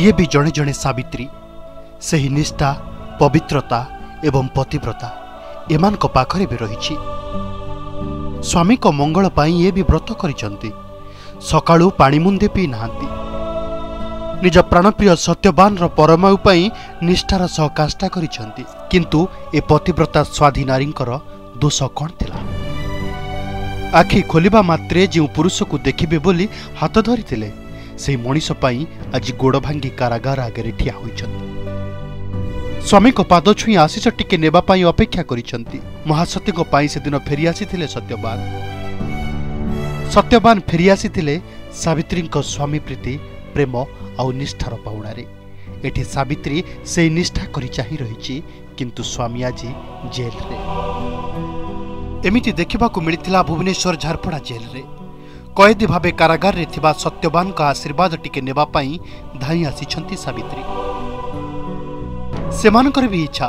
ଇଏ ବି ଜଣେ ଜଣେ ସାବିତ୍ରୀ ସେହି ନିଷ୍ଠା ପବିତ୍ରତା ଏବଂ ପତିବ୍ରତା ଏମାନଙ୍କ ପାଖରେ ବି ରହିଛି ସ୍ୱାମୀଙ୍କ ମଙ୍ଗଳ ପାଇଁ ଇଏ ବି ବ୍ରତ କରିଛନ୍ତି ସକାଳୁ ପାଣିମୁନ୍ଦି ପିଇ ନାହାନ୍ତି ନିଜ ପ୍ରାଣପ୍ରିୟ ସତ୍ୟବାନର ପରମାୟୁ ପାଇଁ ନିଷ୍ଠାର ସହ କାଷ୍ଠା କରିଛନ୍ତି କିନ୍ତୁ ଏ ପତିବ୍ରତା ସ୍ୱାଧୀ ନାରୀଙ୍କର ଦୋଷ କ'ଣ ଥିଲା ଆଖି ଖୋଲିବା ମାତ୍ରେ ଯେଉଁ ପୁରୁଷକୁ ଦେଖିବେ ବୋଲି ହାତ ଧରିଥିଲେ সেই মনিসপায় আজি গোড়ভাங்கி কারাগার আগারে ঠিয়া হইছত স্বামীক পদছুই আসিসটিকে নেবা পায় অপেক্ষা করিছন্তি মহাশতীক পায় সেদিনা ফেরিয়াসিtile সত্যবান সত্যবান ফেরিয়াসিtile সাবিত্রীক স্বামীপ্রীতি প্রেম আৰু নিষ্ঠাৰ পাওণারে এটি সাবিত্রী সেই নিষ্ঠা কৰি চাই ৰৈছি কিন্তু স্বামী আজি জেলতে এমিটি দেখিবাকো মিলিতিলা ভুবনেশ্বর ঝৰপডা জেলতে କଏଦୀ ଭାବେ କାରାଗାରରେ ଥିବା ସତ୍ୟବାନଙ୍କ ଆଶୀର୍ବାଦ ଟିକେ ନେବା ପାଇଁ ଧାଇଁ ଆସିଛନ୍ତି ସାବିତ୍ରୀ ସେମାନଙ୍କର ବି ଇଚ୍ଛା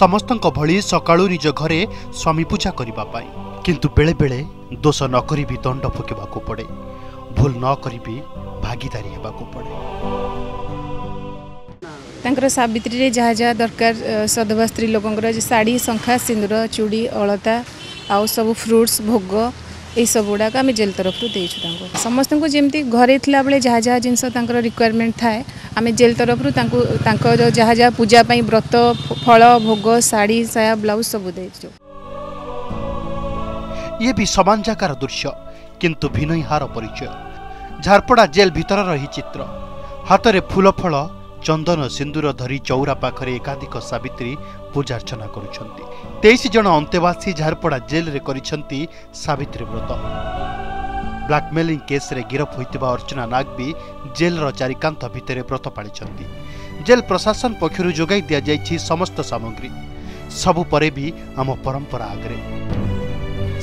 ସମସ୍ତଙ୍କ ଭଳି ସକାଳୁ ନିଜ ଘରେ ସ୍ୱାମୀ ପୂଜା କରିବା ପାଇଁ କିନ୍ତୁ ବେଳେବେଳେ ଦୋଷ ନ କରି ବି ଦଣ୍ଡ ଭୋଗିବାକୁ ପଡ଼େ ଭୁଲ ନ କରି ବି ଭାଗିଦାରୀ ହେବାକୁ ପଡ଼େ ତାଙ୍କର ସାବିତ୍ରୀରେ ଯାହା ଯାହା ଦରକାର ସଧବା ସ୍ତ୍ରୀ ଲୋକଙ୍କର ଶାଢ଼ୀ ଶଙ୍ଖା ସିନ୍ଦୁର ଚୁଡ଼ି ଅଳତା ଆଉ ସବୁ ଫ୍ରୁଟ୍ସ ଭୋଗ এইসব গুড়াক আমি জেল তরফরু দিয়েছু তাঁকু সমস্ত যেমি ঘরে থাকবে যা যা জিনিস তাঁর রিকোয়ারমেন্ট থাকে আমি জেল তরফরু তাঁর যা যা পূজা ব্রত ফল ভোগ শাড়ি সায়া ব্লাউজ সবু দিয়েছু ইয়ে বি সমান জাকার দৃশ্য কিন্তু ভিন্ন ইহার পরিচয় ঝারপড়া জেল ভিতরর এই চিত্র হাতরে ফুল ফল ଚନ୍ଦନ ସିନ୍ଦୁର ଧରି ଚଉରା ପାଖରେ ଏକାଧିକ ସାବିତ୍ରୀ ପୂଜାର୍ଚ୍ଚନା କରୁଛନ୍ତି ତେଇଶ ଜଣ ଅନ୍ତେବାସୀ ଝାରପଡ଼ା ଜେଲରେ କରିଛନ୍ତି ସାବିତ୍ରୀ ବ୍ରତ ବ୍ଲାକମେଲିଂ କେସ୍ରେ ଗିରଫ ହୋଇଥିବା ଅର୍ଚ୍ଚନା ନାଗବି ଜେଲର ଚାରିକାନ୍ତ ଭିତରେ ବ୍ରତ ପାଳିଛନ୍ତି ଜେଲ୍ ପ୍ରଶାସନ ପକ୍ଷରୁ ଯୋଗାଇ ଦିଆଯାଇଛି ସମସ୍ତ ସାମଗ୍ରୀ ସବୁ ପରେ ବି ଆମ ପରମ୍ପରା ଆଗରେ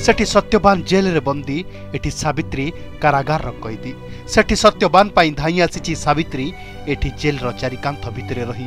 ସେଠି ସତ୍ୟବାନ ଜେଲରେ ବନ୍ଦୀ ଏଠି ସାବିତ୍ରୀ କାରାଗାରର କଏଦୀ ସେଠି ସତ୍ୟବାନ ପାଇଁ ଧାଇଁ ଆସିଛି ସାବିତ୍ରୀ এটি জেল ローチ রিকান্ত ভিতরে রই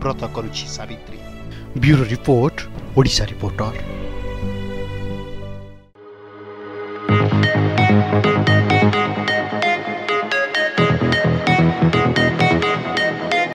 ব্রত করুচি Savitri bureau report Odisha reporter